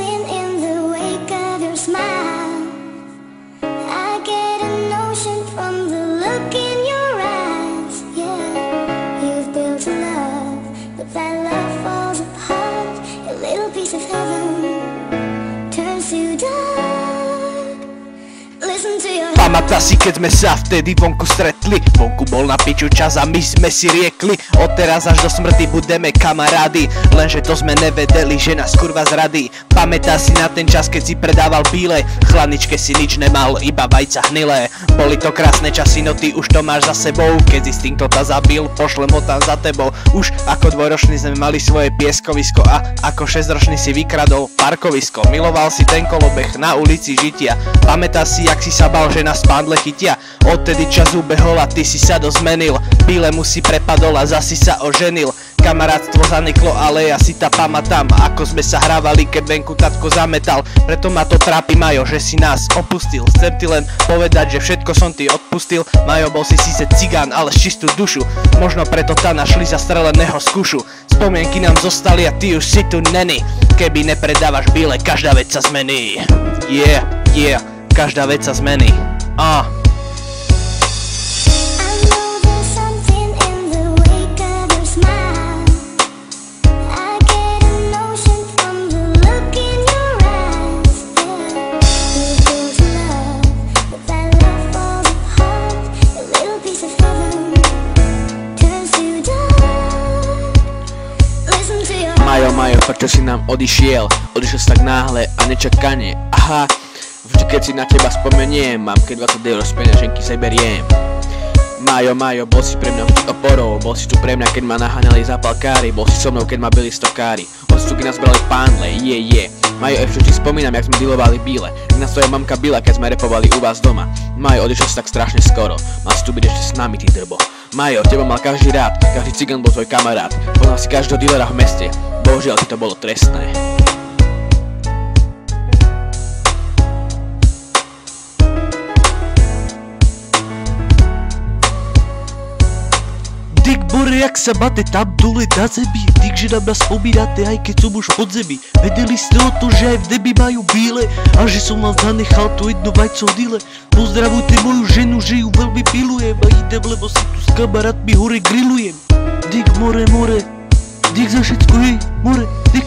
in the wake of your smile. I get from the Pamätá si, keď sme sa vtedy vonku stretli. Vonku bol na piču čas a my sme si riekli Odteraz až do smrti budeme kamarády Lenže to sme nevedeli, že nás kurva zradí. Pamätá si na ten čas, keď si predával bíle. Chladničke si nič nemal, iba vajca hnilé. Boli to krásne časy, no ty už to máš za sebou. Keď si s ta zabil, pošlem ho tam za tebou. Už ako dvojročný sme mali svoje pieskovisko A ako šesťročný si vykradol parkovisko. Miloval si ten kolobeh na ulici žitia. Pamätá si, jak si sa bal, že nás pandle chytia. Odtedy čas ubehol a ty si sa dozmenil. Bíle mu si prepadol a zasi sa oženil. Kamarátstvo zaniklo, ale ja si ta pamätám Ako sme sa hrávali, keď venku tatko zametal. Preto ma to trápi, Majo, že si nás opustil. Chcem ti len povedať, že všetko som ti odpustil. Majo, bol si síce cigán, ale z čistú dušu Možno preto ta našli za streleného skúšu Spomienky nám zostali a ty už si tu neni Keby nepredávaš bíle, každá vec sa zmení. Yeah, yeah, každá vec sa zmení Ah. Majo, Majo, prečo si nám odišiel? Odišiel si tak náhle a nečakane Aha, vždy keď si na teba spomeniem Mám keď 20 eur z peňaženky seberiem Majo, Majo, bol si pre mňa vždy oporou Bol si tu pre mňa, keď ma naháňali zapalkári Bol si so mnou, keď ma byli stokári. Od stuky nás brali pánle, je, yeah, je. Yeah. Majo, ešte vždy spomínam, jak sme dealovali bíle. Nás tvoja mamka byla, keď sme repovali u vás doma. Majo, odišiel si tak strašne skoro. Mal si tu byť ešte s nami, ty drbo. Majo, teba mal každý rád, každý cigán bol tvoj kamarát. Poznal si každého dealera v meste. Bohužiaľ, ti to bolo trestné Bore, jak sa bate tam dole na zemi. Dick, že nám nás spomínate, aj keď som už pod zemi. Vedeli ste o to, že aj v nebi majú bíle A že som vám zanechal to jedno vajco dile Pozdravujte moju ženu, že ju veľmi milujem. A idem, lebo si tu s kamarátmi hore grillujem Dick, more, more. Dick za všetko, hej, more, Dick